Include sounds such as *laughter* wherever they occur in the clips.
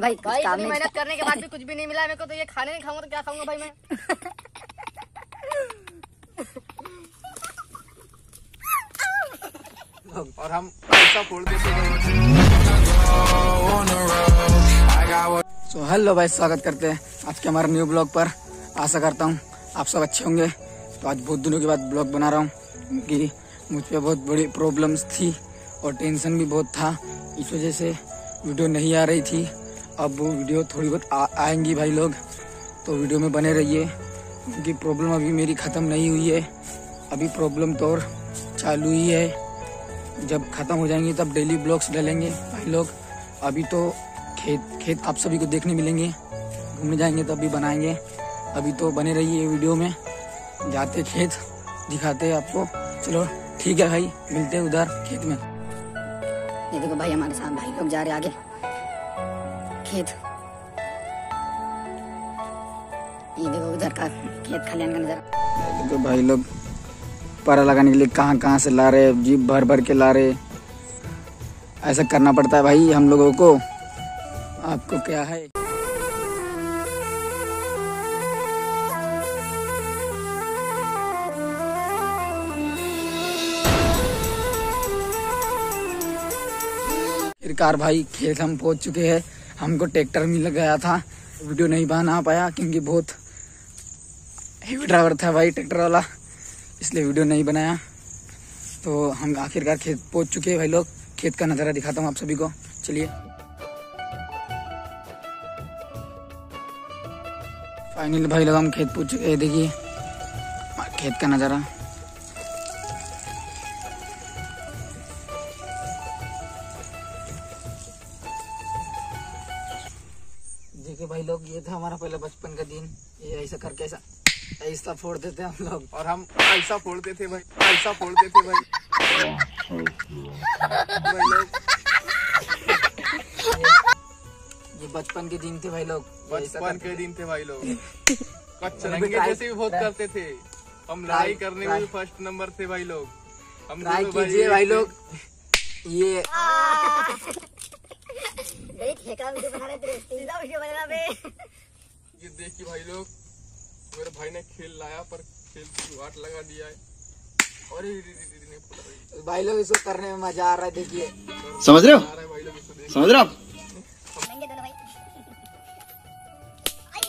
भाई कुछ भाई काम इतनी नहीं मेहनत करने के बाद भी कुछ भी नहीं मिला मेरे को तो ये खाने नहीं खाऊँगा तो क्या खाऊँगा भाई मैं? *laughs* और हम पैसा फोड़ देते हैं। सो हेलो भाई स्वागत करते हैं आज के हमारे न्यू ब्लॉग पर। आशा करता हूँ आप सब अच्छे होंगे। तो आज बहुत दिनों के बाद ब्लॉग बना रहा हूँ क्योंकि मुझ पर बहुत बड़ी प्रॉब्लम्स थी और टेंशन भी बहुत था। इस वजह से वीडियो नहीं आ रही थी। अब वो वीडियो थोड़ी बहुत आएँगी भाई लोग तो वीडियो में बने रहिए। क्योंकि प्रॉब्लम अभी मेरी ख़त्म नहीं हुई है। अभी प्रॉब्लम तो और चालू ही है। जब खत्म हो जाएँगे, तब डेली ब्लॉग्स डालेंगे भाई लोग। अभी तो खेत खेत आप सभी को देखने मिलेंगे। घूमने जाएँगे तब भी बनाएँगे। अभी तो बने रहिए वीडियो में। जाते खेत, दिखाते आपको। चलो, ठीक है भाई, मिलते हैं उधर खेत में। ये देखो भाई, हमारे साथ भाई लोग जा रहे आगे। खेत। ये देखो उधर का खेत खलियान का नज़ारा। तो भाई लोग, पारा लगाने के लिए कहाँ कहाँ से ला रहे जीप भर भर के ला रहे ऐसा करना पड़ता है भाई हम लोगों को। आपको क्या है? आखिरकार भाई खेत हम पहुँच चुके हैं। हमको ट्रैक्टर मिल गया था। वीडियो नहीं बना पाया क्योंकि बहुत हेवी ड्राइवर था भाई ट्रैक्टर वाला, इसलिए वीडियो नहीं बनाया। तो हम आखिरकार खेत पहुँच चुके हैं भाई लोग। खेत का नज़ारा दिखाता हूँ आप सभी को। चलिए। फाइनली भाई लोग, हम खेत पहुँच चुके हैं। देखिए, खेत का नज़ारा। देखिए भाई लोग ये था हमारा पहले बचपन का दिन। ये ऐसा करके ऐसा ऐसा फोड़ देते हम लोग। और हम पैसा फोड़ते थे भाई पैसा फोड़ते थे भाई। भाई लोग ये बचपन के दिन थे भाई लोग। बचपन के दिन थे भाई लोग। कच्चे अभी रंगे ट्राई- जैसे भी बहुत करते थे। हम लड़ाई करने में भी फ़र्स्ट नंबर थे भाई लोग। हम ट्राई कीजिए भाई लोग। ये *laughs* देख वीडियो बना रहे तेरे सीधा वीडियो बना बे ये देखिए भाई लोग मेरे भाई ने खेल लाया पर खेल की वाट लगा दिया है। और ये दीदी ने फुला रही भाई लोग इसको करने में मज़ा आ रहा है देखिए। समझ रहे हो? है समझ रहे हो आप? भाई।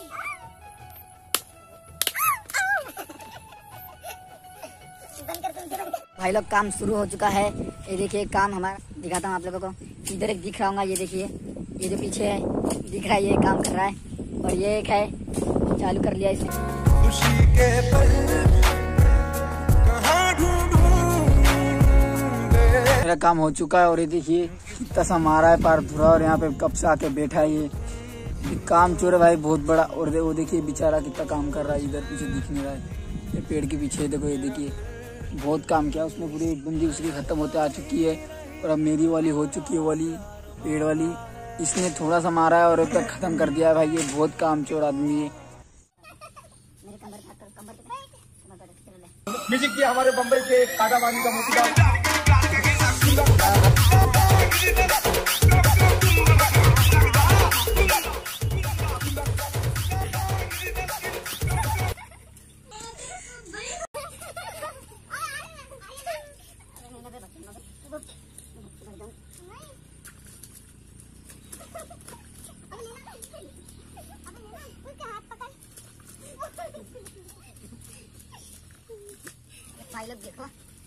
भाई लोग काम शुरू हो चुका है। ये देखिए काम हमारा दिखाता हूँ आप लोगों को। इधर एक दिख रहा होगा ये देखिए। ये जो पीछे है दिख रहा है ये काम कर रहा है। और ये एक है चालू कर लिया इसने। मेरा काम हो चुका है और ये देखिए इतना सा मारा है पार पूरा और यहाँ पे कब से आके बैठा है ये। काम चोर है भाई बहुत बड़ा। और वो देखिए बेचारा कितना काम कर रहा है इधर पीछे दिख नहीं रहा है। ये पेड़ के पीछे देखो ये देखिए बहुत काम किया। उसने पूरी एक बंदी उसकी खत्म होते आ चुकी है। और अब मेरी वाली हो चुकी है वाली पेड़ वाली। इसने थोड़ा सा मारा है और तक खत्म कर दिया भाई, ये बहुत काम चोर आदमी है। म्यूज़िक हमारे बम्बई के का भाई लोग देखो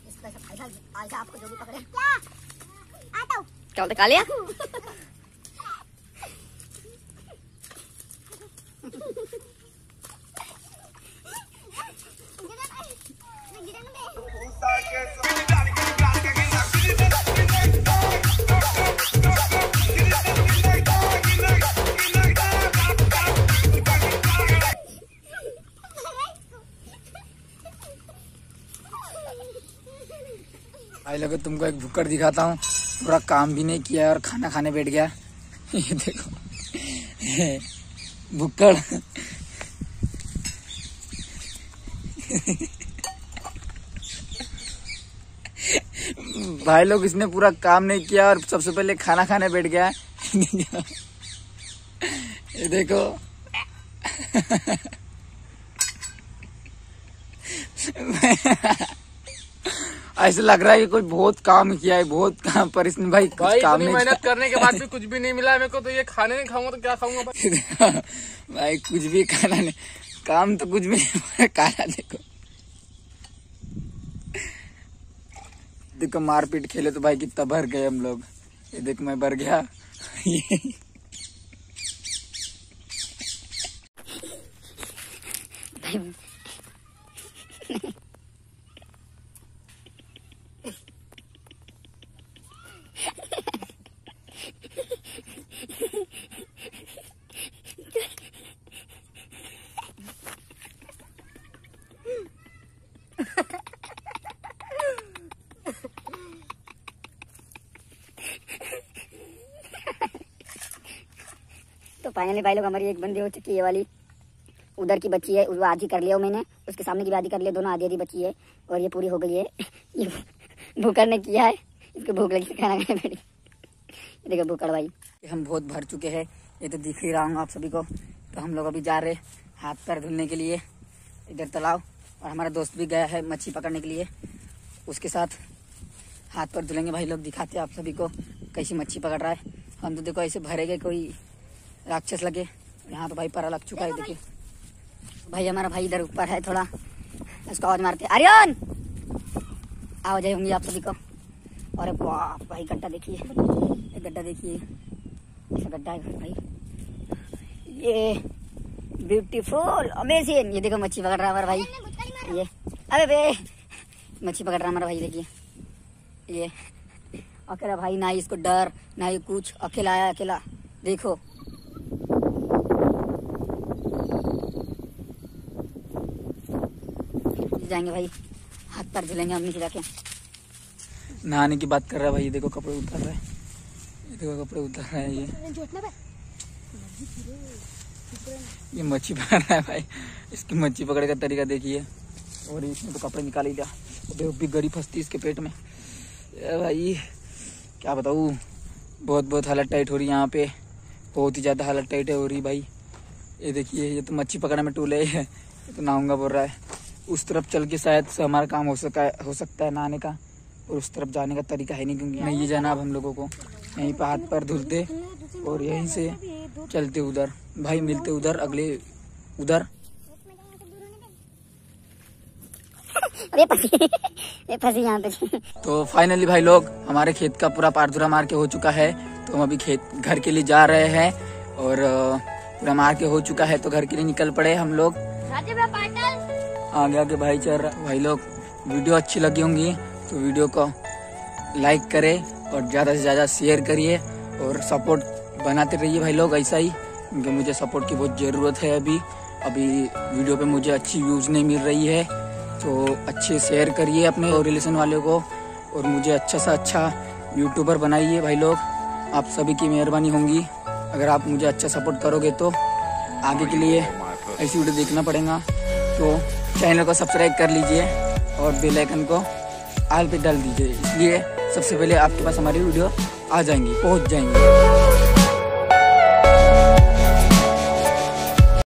इसको ऐसा फ़ायदा आज आपको जो भी पकड़े। क्या? आता हूँ। क्या बोलते कालिया *laughs* तुमको एक भुक्कड़ दिखाता हूँ। पूरा काम भी नहीं किया और खाना खाने बैठ गया। *laughs* ये देखो। *laughs* भुक्कड़। *laughs* भाई लोग, इसने पूरा काम नहीं किया और सबसे पहले खाना खाने बैठ गया ये देखो। ऐसा लग रहा है कि कोई बहुत काम किया है बहुत काम पर इसने भाई कुछ भाई काम नहीं मेहनत करने के बाद भी कुछ भी नहीं मिला मेरे को तो ये खाने नहीं खाऊँगा तो क्या खाऊँगा भाई? *laughs* भाई कुछ भी खाना नहीं काम तो कुछ भी नहीं खाना देखो। देखो मारपीट खेले तो भाई कितना भर गए हम लोग। ये देखो मैं भर गया। *laughs* फाइनली भाई लोग, हमारी एक बंदी हो चुकी है वाली। उधर की बच्ची है, वो आधी कर लिया मैंने। उसके सामने की आधी कर लिया, दोनों आधी आधी बची है। और ये पूरी हो गई है। ये भूखड़ ने किया है। इसको भूख लगी, खाना खाने पड़ी। देखो भूखड़ भाई। हम बहुत भर चुके हैं। ये तो दिख ही रहा हूँ आप सभी को। तो हम लोग अभी जा रहे हाथ पैर धुलने के लिए इधर तालाब और हमारा दोस्त भी गया है मच्छी पकड़ने के लिए। उसके साथ हाथ पैर धुलेंगे भाई लोग, दिखाते हैं आप सभी को कैसी मच्छी पकड़ रहा है। हम तो देखो ऐसे भरे गए कोई राक्षस लगे। यहाँ तो भाई परा लग चुका है, देखिए। भाई, हमारा भाई इधर ऊपर है थोड़ा। इसको आवाज़ मारते आर्यन! आवाज़ आई होंगी आप सभी को। और बाप भाई, गड्ढा देखिए। ये गड्ढा देखिए। ऐसा गड्ढा है भाई। ये ब्यूटीफुल अमेजिंग ये देखो, मच्छी पकड़ रहा है हमारा भाई। ये। अबे बे! मच्छी पकड़ रहा हमारा भाई, देखिए। ये। अकेला भाई, ना ही इसको डर, ना ही कुछ। अकेला आया अकेला। देखो। जाएँगे भाई। हाथ पैर धुलेंगे हम नीचे जाके। नहाने की बात कर रहा है भाई देखो कपड़े उतार रहा ये देखो कपड़े उतार रहा है, ये। ये मच्छी पकड़ रहा है भाई। इसकी मच्छी पकड़ने का तरीका देखिए। और इसने तो कपड़े निकाल ही दिया भी गरी फंसती इसके पेट में। भाई, क्या बताऊँ? बहुत बहुत हालत टाइट हो रही है यहाँ पे। बहुत ही ज़्यादा हालत टाइट हो रही भाई। ये देखिए, ये तो मच्छी पकड़ने में टूले है। ये तो नहाऊँगा बोल रहा है। उस तरफ़ चल के शायद से हमारा काम हो सका हो सकता है नहाने का और उस तरफ़ जाने का तरीका है नहीं क्योंकि नहीं जाना अब हम लोगों को। यहीं पर हाथ पैर धुलते और यहीं से चलते उधर। भाई मिलते उधर अगले उधर। तो फाइनली भाई लोग हमारे खेत का पूरा पारधुरा मार के हो चुका है तो हम अभी खेत घर के लिए जा रहे हैं और पूरा मार के हो चुका है तो घर के लिए निकल पड़े हम लोग। आगे आगे भाई चल भाई लोग, वीडियो अच्छी लगी होंगी तो वीडियो को लाइक करें और ज़्यादा से ज़्यादा शेयर करिए और सपोर्ट बनाते रहिए भाई लोग, ऐसा ही, क्योंकि मुझे सपोर्ट की बहुत ज़रूरत है अभी। अभी वीडियो पे मुझे अच्छी व्यूज़ नहीं मिल रही है तो अच्छे शेयर करिए अपने और रिलेशन वालों को और मुझे अच्छा सा अच्छा यूट्यूबर बनाइए भाई लोग। आप सभी की मेहरबानी होंगी। अगर आप मुझे अच्छा सपोर्ट करोगे तो आगे के लिए ऐसी वीडियो देखना पड़ेगा। तो चैनल को सब्सक्राइब कर लीजिए और बेल आइकन को आल पे डाल दीजिए। इसलिए सबसे पहले आपके पास हमारी वीडियो आ जाएँगी, पहुँच जाएँगी।